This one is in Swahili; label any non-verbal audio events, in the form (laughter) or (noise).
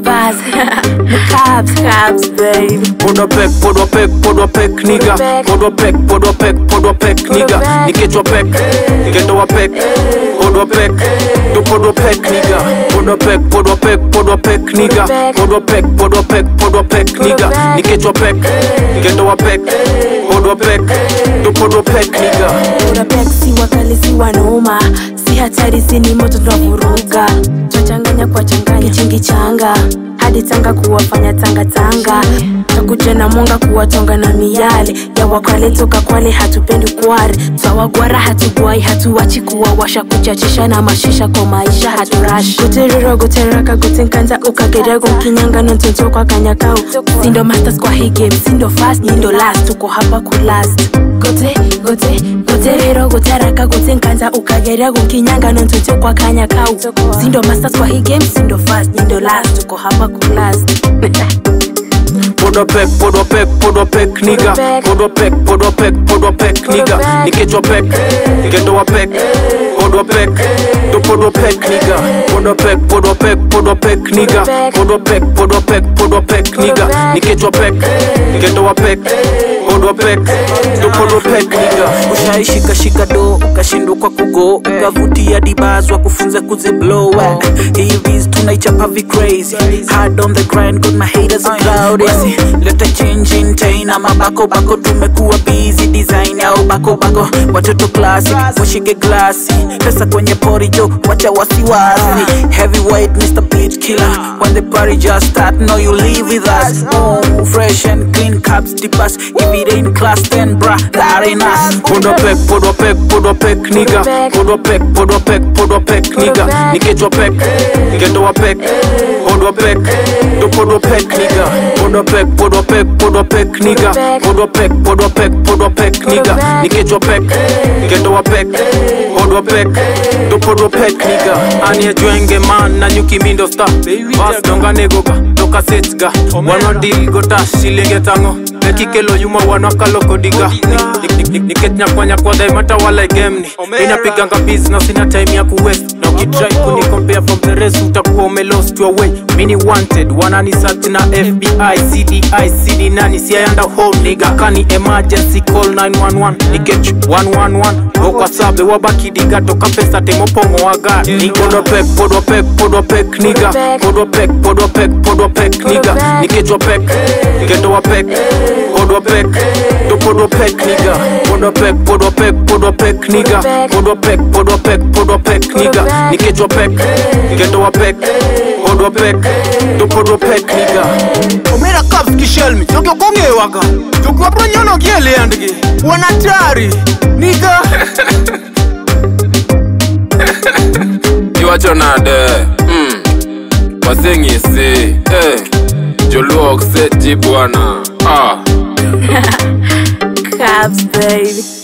bars. the cops, cops, babe. Podwa pek, podwa pek, podwa pek, nigga. Podwa pek, podwa pek, podwa pek, nigga. Nikechwa pek, nikendo wa pek. podwa pek, do podwa pek, nigga. Podwa pek, podwa pek, podwa pek, nigga. Podwa pek, podwa pek, podwa pek, nigga. Nikechwa pek, nikendo wa pek. podwa pek, do podwa pek, nigga. Podwa pek si wakali si wanoma, si hatari si ni moto tunavuruga. Twachanganya kwa changanya chingi changa hadi tanga kuwafanya tangatanga tanga. Takuja na mwanga kuwatonga na miale ya wakwale toka kwale hatupendi kware. Twawagwara hatugwai hatuwachi kuwawasha. Kuchachisha na mashisha kwa maisha haturashi. Goterero guteraka gotenkanta ukagerego. Nkinyanga nontonto kwa kanyakau. Sindo masters kwa hii game sindo fast nindo last. Tuko hapa kulast gote gote goterero nkanza ukagerera gukinyanga nkinyanga cyo kwa kanyakau sindo masters kwa hii game sindo fast nindo last tuko hapa ku last (laughs) podopek podopek podopek niga podopek nigga. podopek niga podo pek. Nikechwa kendo wa pek. podopek do podopek nigga. podopek podopek niga podopek podopek nigga. Podo pek, podo pek, podo pek, nigga. Nikechwa pek, kendo wa pek. Podo pek, do pek, nigga. ushaishika shika do ukashindwa kwa kugo ukavutia dibazwa kufunza kuziblow hivis tunaichapa vi crazy. Hard on the grind got my haters are cloud Wasi, leta change in chain ama bako bako tumekuwa busy design au bako bako. Watoto classic washike glasi pesa kwenye pori jo, wacha wasiwasi. Heavyweight Mr. Bleach killer when the party just start know you live with us. Oh, us if it ain't class 10 bruh that ain't us Podo pek, podo pek, podo pek, nigga. Podo pek, podo pek, podo pek, nigga. Nikechwa pek, wa pek. Podo pek, do podo pek, nigga. Podo pek, podo pek, podo pek, nigga. Podo pek, podo pek, podo pek, nigga. Nikechwa pek, wa pek. Podo pek, do podo pek, nigga. Anie jwenge man na nyuki mindo star. Bas donga negoga, toka setga. Wano deal gota shilinge tango. Nekikelo yuma wanakalo kodiga nyakwa nyakwanyakwa dai matawala gemni inapiganga business ina time ya kuwest na ukitrai kunikompea from the rest utakuwa umelost your way. Mini wanted wanani search na fbi cdi cd nani? Siayanda home niga kani emergency call 911 nikech 111 gokwa sabe wabakidiga toka pesa temopongo waga podwa pek podwa pek podwa pek niga podwa pek. Podwa pek podwa pek niga nikechwa pek podwa pek, to podwa pek nigga Podwa pek, podwa pek, podwa pek nigga Podwa pek, podwa pek, podwa pek nigga Nikechwa pek, nigetowa pek Podwa pek, to podwa pek nigga Omera cups kishelmi, chokyo konge waka Chokwa pro nyono kiele yandigi Wanatari, nigga Iwacho nade, mm Wasengisi, eh. Joluok seji bwana, ah. (laughs) Cops, baby.